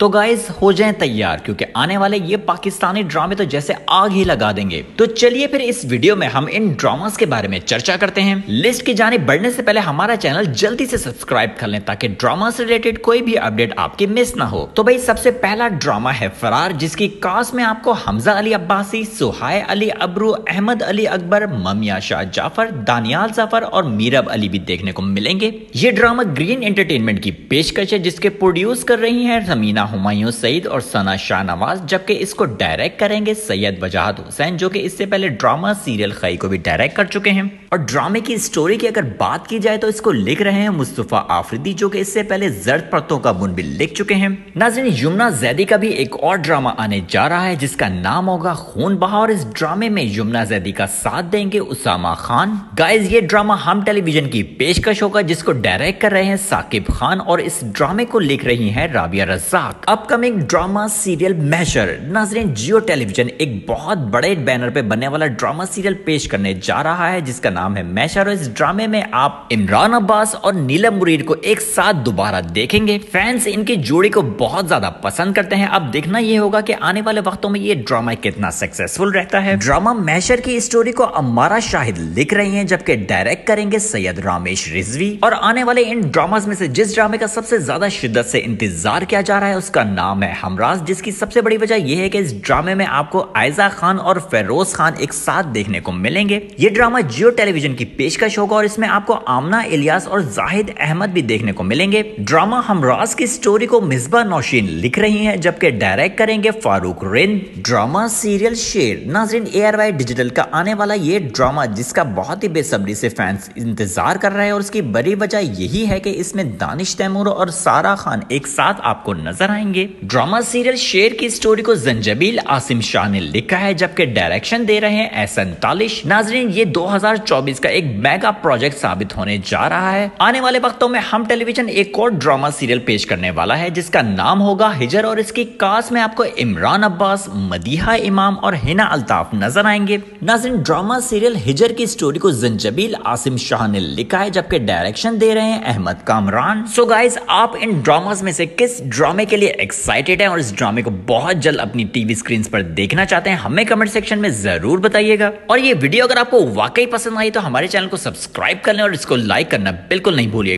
तो गाइज़ हो जाएँ तैयार, क्योंकि आने वाले ये पाकिस्तानी ड्रामे तो जैसे आग ही लगा देंगे। तो चलिए फिर इस वीडियो में हम इन ड्रामास के बारे में चर्चा करते हैं। लिस्ट की जाने बढ़ने से पहले हमारा चैनल जल्दी से सब्सक्राइब कर लें, ताकि ड्रामा से रिलेटेड कोई भी अपडेट आपकी मिस ना हो। तो भाई, सबसे पहला ड्रामा है फरार, जिसकी कास्ट में आपको हमजा अली अब्बासी, सुहाय अली अबरू, अहमद अली अकबर, ममिया शाह जाफ़र, दानियाल जाफ़र और मीरब अली भी देखने को मिलेंगे। ये ड्रामा ग्रीन एंटरटेनमेंट की पेशकश है, जिसके प्रोड्यूस कर रही है रमीना हुमायूं सईद और सना शाहनवाज जबकि इसको डायरेक्ट करेंगे सैयद वजाहत हुसैन, जो कि इससे पहले ड्रामा सीरियल खई को भी डायरेक्ट कर चुके हैं। और ड्रामे की स्टोरी की अगर बात की जाए तो इसको लिख रहे हैं मुस्तफ़ा आफरीदी, जो कि इससे पहले जर्द परतों का भी लिख चुके हैं। नाजरीन, यमुना जैदी का भी एक और ड्रामा आने जा रहा है, जिसका नाम होगा खून बहा और इस ड्रामे में यमुना जैदी का साथ देंगे उसामा खान। गाइज़ ये ड्रामा हम टेलीविज़न की पेशकश होगा, जिसको डायरेक्ट कर रहे हैं साकिब खान, और इस ड्रामे को लिख रही है Rabia Razzaq. Upcoming drama serial masher. नाजरीन, जियो टेलीविज़न एक बहुत बड़े बैनर पे बनने वाला ड्रामा सीरियल पेश करने जा रहा है, जिसका नाम है मैशर इस ड्रामे में आप इमरान अब्बास और नीलम मुरीर को एक साथ दोबारा देखेंगे। फैंस इनकी जोड़ी को बहुत ज़्यादा पसंद करते हैं। अब देखना ये होगा कि आने वाले वक्तों में ये ड्रामा कितना सक्सेसफुल रहता है। ड्रामा मैशर की स्टोरी को अमारा शाहिद लिख रही है, जबकि डायरेक्ट करेंगे सैयद रामेश रिजवी। और आने वाले इन ड्रामाज में से जिस ड्रामे का सबसे ज़्यादा शिद्दत से इंतज़ार किया जा रहा है, उसका नाम है हमराज, जिसकी सबसे बड़ी वजह यह है कि इस ड्रामे में आपको आयजा खान और फेरोज खान एक साथ देखने को मिलेंगे। ये ड्रामा जियो टेलीविज़न की पेशकश होगा और इसमें आपको आमना, इलियास और जाहिद अहमद भी देखने को मिलेंगे। ड्रामा हमराज की स्टोरी को मिसबा नौशीन लिख रही है, जबकि डायरेक्ट करेंगे फारूक रिंद ड्रामा, सीरियल, शेर, नाजरीन ए आर वाई डिजिटल का आने वाला ये ड्रामा, जिसका बहुत ही बेसब्री से फैंस इंतज़ार कर रहे हैं, और उसकी बड़ी वजह यही है कि इसमें दानिश तैमूर और सारा खान एक साथ आपको नज़र आएँगे। ड्रामा, सीरियल, शेर की स्टोरी को जंजबील आसिम शाह ने लिखा है, जबकि डायरेक्शन दे रहे हैं एहसन तालिश। नाजरीन, ये 2024 का एक मेगा प्रोजेक्ट साबित होने जा रहा है। आने वाले वक्तों में हम टेलीविज़न एक और ड्रामा सीरियल पेश करने वाला है, जिसका नाम होगा हिजर और इसकी कास्ट में आपको इमरान अब्बास, मदीहा इमाम और हिना अल्ताफ नज़र आएँगे। नाजरीन ड्रामा सीरियल हिजर की स्टोरी को जंजबील आसिम शाह ने लिखा है, जबकि डायरेक्शन दे रहे हैं अहमद कामरान। सो गाइज़ आप इन ड्रामाज में से किस ड्रामे के लिए एक्साइटेड हैं और इस ड्रामे को बहुत जल्द अपनी टीवी स्क्रीन पर देखना चाहते हैं, हमें कमेंट सेक्शन में ज़रूर बताइएगा। और ये वीडियो अगर आपको वाकई पसंद आई तो हमारे चैनल को सब्सक्राइब करने और इसको लाइक करना बिल्कुल नहीं भूलिए